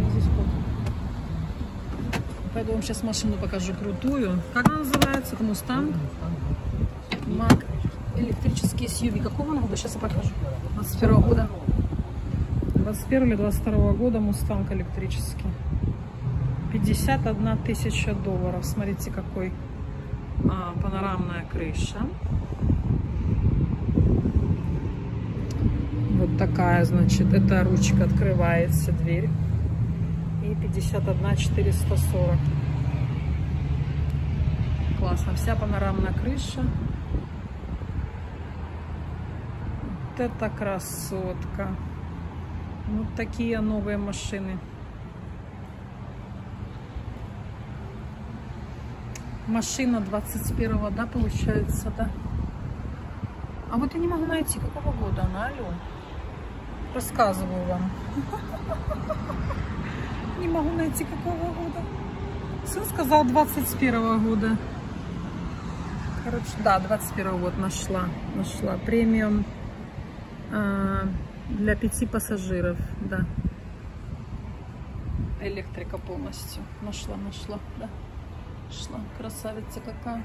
они здесь ходят. Пойду вам сейчас машину покажу крутую. Как она называется? Это Мустанг? Mach. Электрический SUV. Какого года? Сейчас я покажу. 21 года. 21 или 22 года Мустанг электрический. 51 тысяча долларов. Смотрите, какой а, панорамная крыша. Вот такая, значит, эта ручка открывается, дверь. И 51 440. Классно. Вся панорамная крыша. Вот это красотка. Вот такие новые машины. Машина 21 да, получается, да? А вот я не могу найти, какого года она, алло. Рассказываю вам. Могу найти, какого года. Сын сказал 21 года. Короче, да, 21 год нашла. Нашла премиум а, для пяти пассажиров, да. Электрика полностью. Нашла, нашла, да. Шла. Красавица какая.